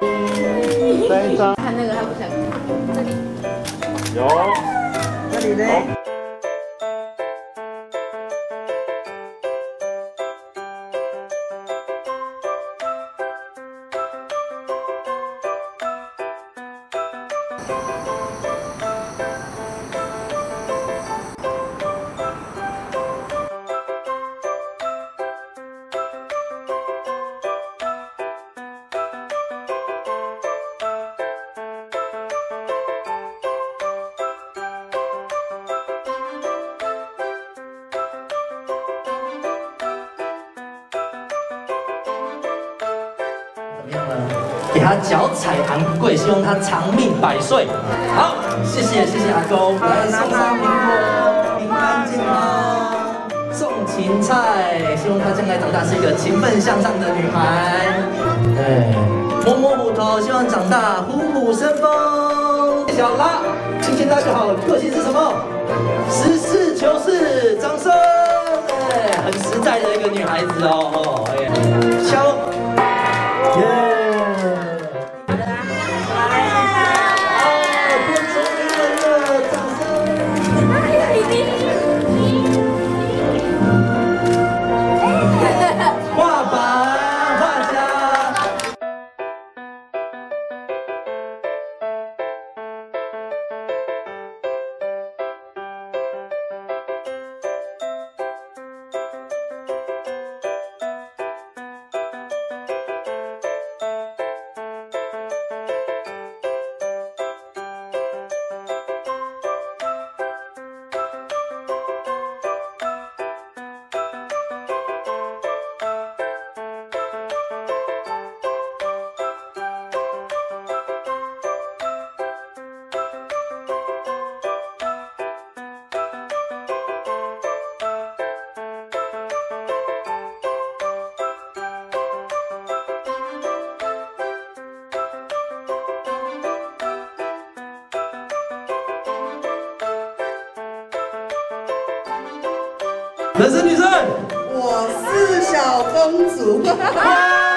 一。看那个，他不想。这里。有。这里。样呢？给他脚踩昂贵，希望他长命百岁。好，谢谢谢谢阿公，来送上苹果，平安健康。送芹菜，希望她将来长大是一个勤奋向上的女孩。对，摸摸虎头，希望长大虎虎生风。小拉，今天大家好，个性是什么？实事求是，掌声。对，很实在的一个女孩子哦。哦，哎，敲。我是小公主。